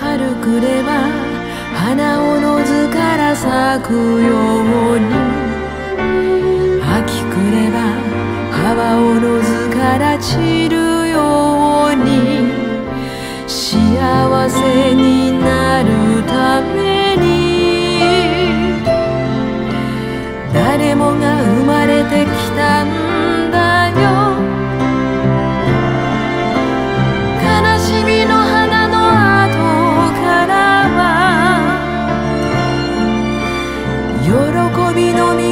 春くれば花おのずから咲くように秋くれば葉おのずから散るように幸せになるために誰もが生まれ喜びの実